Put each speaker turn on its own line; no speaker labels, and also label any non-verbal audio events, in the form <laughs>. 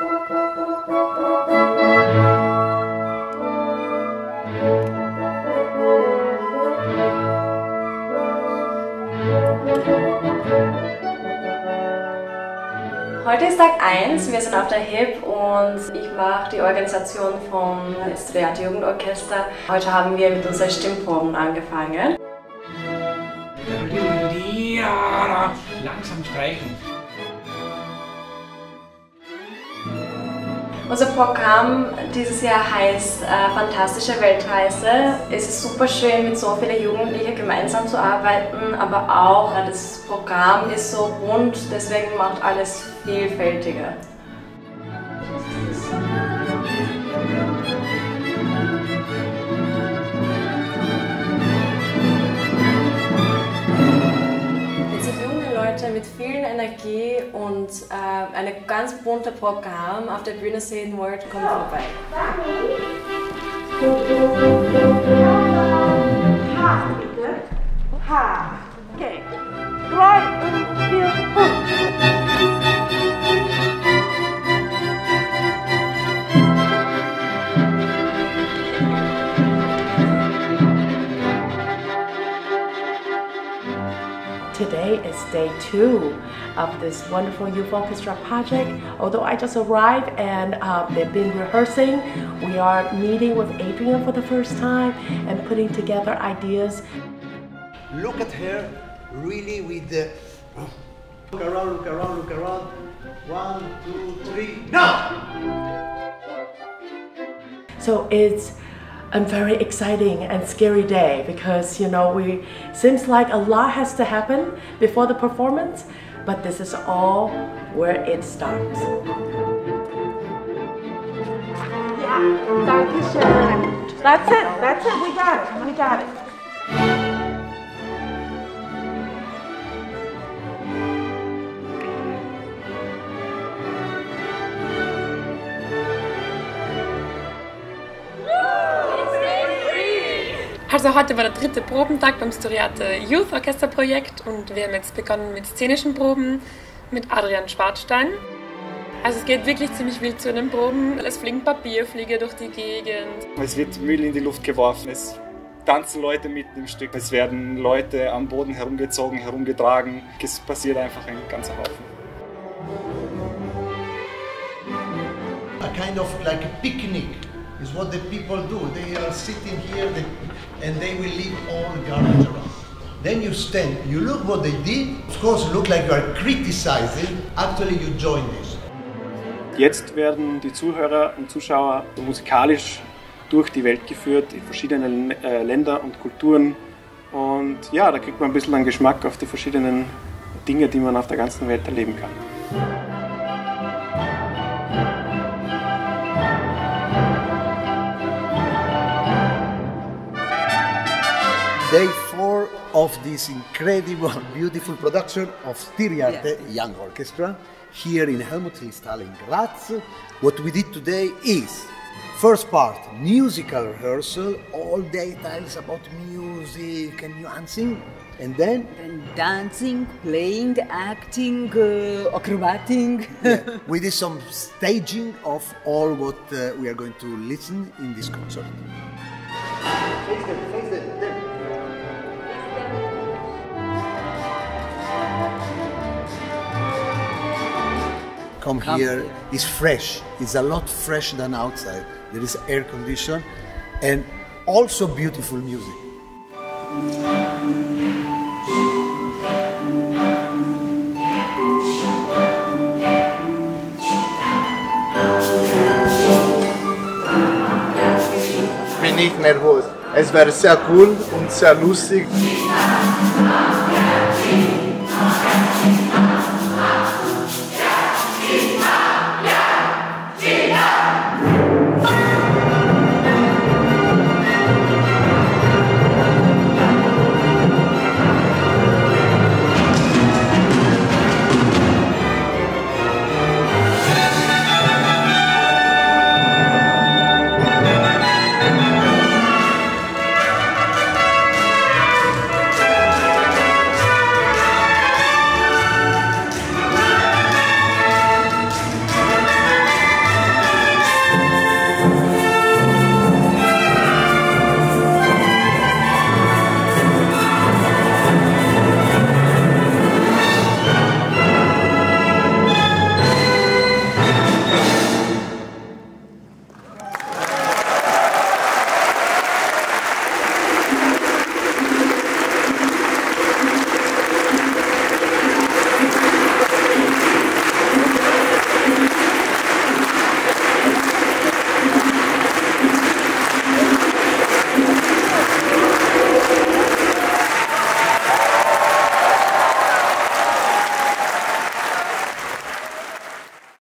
Heute ist Tag 1, wir sind auf der HIP und ich mache die Organisation vom Estudiante Jugendorchester. Heute haben wir mit unseren Stimmproben angefangen.
Langsam streichen.
Unser Programm dieses Jahr heißt äh, Fantastische Weltreise. Es ist super schön, mit so vielen Jugendlichen gemeinsam zu arbeiten, aber auch äh, das Programm ist so bunt, deswegen macht alles vielfältiger. Mit viel Energie und äh, ein ganz buntes Programm auf der Bühne sehen wollen, kommt vorbei.
Ha. Ha.
Today is day two of this wonderful youth orchestra project. Although I just arrived and uh, they've been rehearsing, we are meeting with Adrian for the first time and putting together ideas.
Look at her really with the. Look around, look around, look around. One, two, three, now!
So it's a very exciting and scary day because you know we seems like a lot has to happen before the performance, but this is all where it starts.
Yeah. That's it. That's it. We got it. We got it.
Also heute war der dritte Probentag beim Storiate Youth Orchester Projekt und wir haben jetzt begonnen mit szenischen Proben mit Adrian Schwarzstein. Also es geht wirklich ziemlich wild zu den Proben. Es fliegen Papierflieger durch die Gegend.
Es wird Müll in die Luft geworfen. Es tanzen Leute mitten im Stück. Es werden Leute am Boden herumgezogen, herumgetragen. Es passiert einfach ein ganzer Haufen.
A kind of like a picnic is what the people do. They are sitting here they, and they will leave all garbage around. Then you stand, you look what they did. Of course, look like you are criticizing. Actually, you join this.
Jetzt werden die Zuhörer und Zuschauer musikalisch durch die Welt geführt, in verschiedene äh, Länder und Kulturen. Und ja, da kriegt man ein bisschen einen Geschmack auf die verschiedenen Dinge, die man auf der ganzen Welt erleben kann.
Day four of this incredible, <laughs> beautiful production of Styriarte Young Orchestra here in Helmut Helmutthal in Graz. What we did today is first part musical rehearsal, all details about music and nuancing, and then
And dancing, playing, acting, uh, acrobating. <laughs>
yeah, <laughs> we did some staging of all what uh, we are going to listen in this concert. come, come here. It's fresh. It's a lot fresher than outside. There is air condition and also beautiful music.
bin ich nervös. Es war sehr cool und sehr lustig.